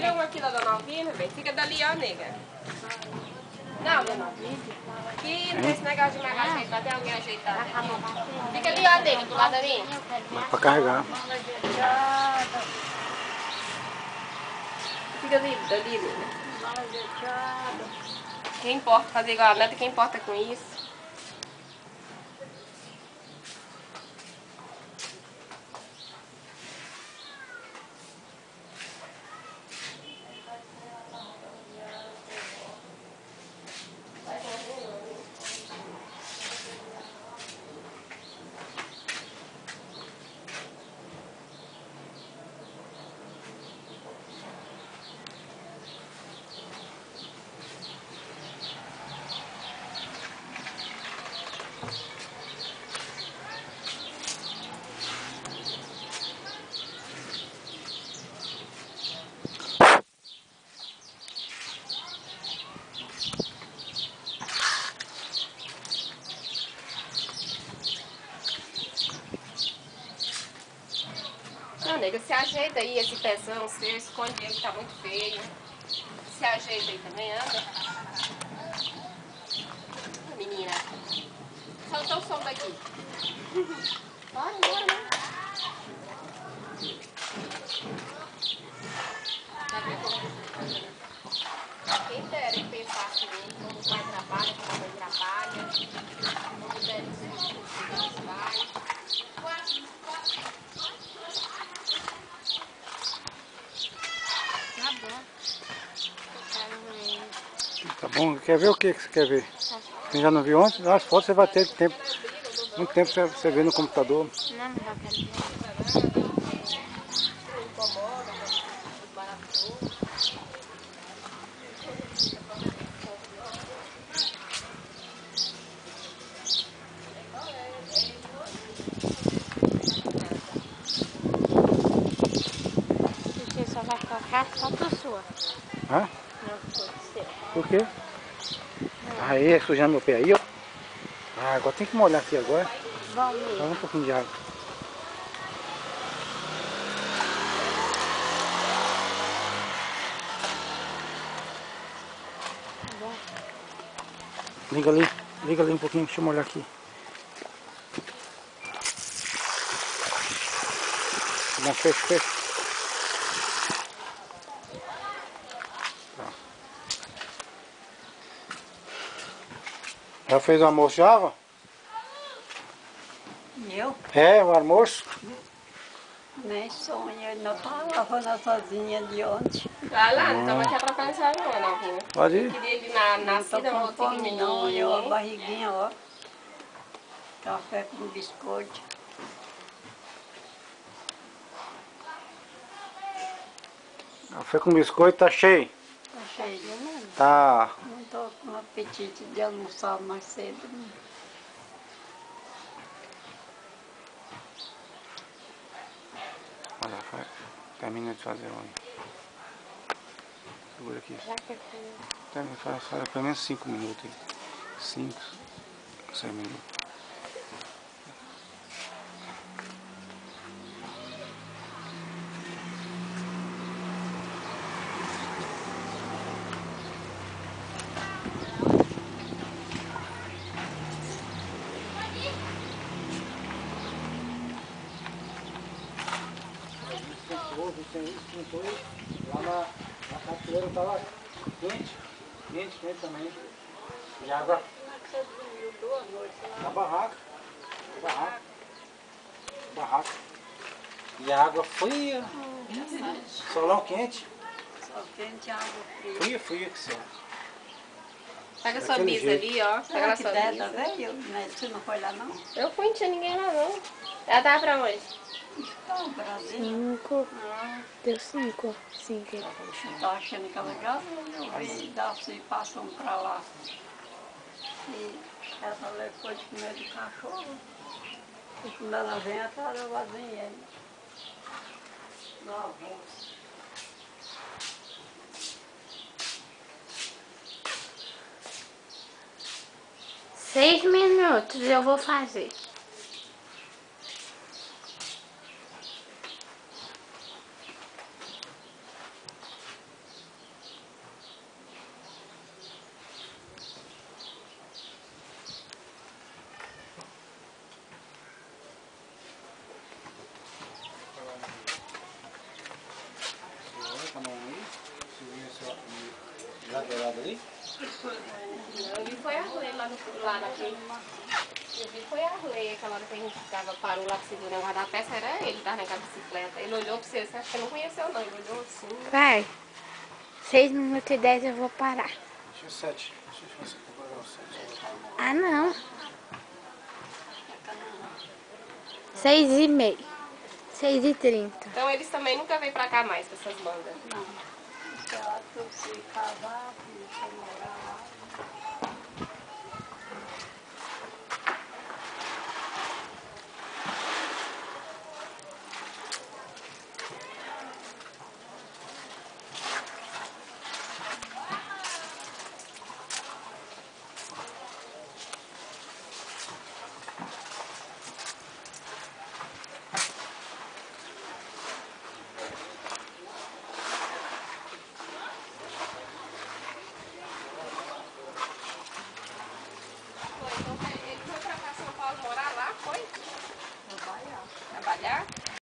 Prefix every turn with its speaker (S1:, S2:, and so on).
S1: Tira uma aqui da Dona Alvina, bem. Fica dali, ó, nega. Não, Dona Alvina. Aqui não tem esse negócio de magaço aí, pra ter alguém ajeitado. Fica ali, ó, nega, do lado da minha.
S2: Dá pra carregar.
S1: Fica ali, dali, nega. Quem importa fazer igual a neta, quem importa com isso? Nega, se ajeita aí esse pezão seu, esconde ele que tá muito feio. Se ajeita aí também, anda. Menina, solta o som daqui. Bora, bora, né? Tá vendo como funciona, né? Quem dera que pensasse nisso, quando o pai trabalha, quando a mãe trabalha, quando der isso, Deus vai.
S3: Tá bom.
S2: Tá bom? Quer ver o que que você quer ver? Você já não viu ontem? As fotos você vai ter tempo, muito tempo pra você ver no computador.
S3: Não, não pra ver. Você só vai colocar foto sua.
S2: Hã?
S3: Não foto seu.
S2: Por quê? Aí, sujando meu pé aí, ó. Ah, agora tem que molhar aqui agora.
S3: Bom
S2: Só um pouquinho de água. Liga ali, liga ali um pouquinho, deixa eu molhar aqui. Tá bom, fecha, fecha. Já fez o almoço já, vó?
S4: Eu
S2: É, o almoço.
S4: nem sonho, eu não estava lavando sozinha de ontem.
S1: Vai lá, não estamos aqui atrapalhando a senhora não.
S2: Pode ir.
S1: Queria ir na
S4: Não estou
S1: nascida,
S4: com fome não, eu a barriguinha, ó. Café com biscoito.
S2: Café com biscoito tá cheio.
S4: Tá cheio, né?
S2: Tá.
S4: Não estou com apetite de almoçar mais cedo. não.
S2: Olha, vai. termina de fazer o. Segura aqui.
S3: Já que eu fui.
S2: Termina, faz, faz pelo menos 5 minutos aí. 5, 6 minutos. Esquentou lá na, na cachoeira estava quente, quente, quente também. E água na barraca, na barraca, barraca. E a água fria, solão quente,
S4: Só quente água fria.
S2: fria, fria que você.
S1: Pega sua bisa
S2: jeito.
S1: ali, ó. Pega
S4: que
S1: sua bisa.
S4: veio? Né? Você não foi lá não?
S1: Eu fui, não tinha ninguém lá não. Ela tava pra onde?
S3: Cinco. Deu cinco. Cinco.
S4: tá achando que ela já eu vi Darcy passando pra lá. E ela levou de comer do cachorro. E quando ela vem, ela tá vazia aí. No almoço.
S3: Seis minutos eu vou fazer.
S1: Lá naquele. Eu vi foi a Arley, aquela hora que a gente tava, parou lá pra segurar o guarda-peça, era ele tava naquela bicicleta. Ele olhou pra você, você acha que não conheceu não, ele olhou assim.
S3: Vai. Seis minutos e dez eu vou parar.
S2: Deixa eu sete. Deixa eu ver se eu o.
S3: Ah, não. Seis e meio. Seis e trinta.
S1: Então eles também nunca vêm pra cá mais com essas bandas.
S4: Não. Ela trouxe cavaco, foi morar lá.